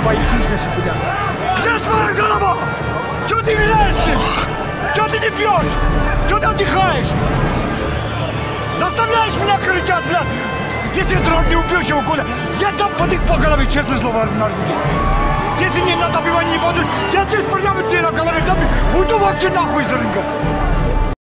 твои бизнесы, блядь. Где своя голова? Чего ты виляешься? Чего ты не пьешь? Чего ты отдыхаешь? Заставляешь меня кричать, блядь. Если дрон не убьешь его, Коля, я дам под их по голове, честное слово, Наргиз. Если не надо добивание не буду, я здесь прямо тебе на голове дам, уйду вообще нахуй из рынка.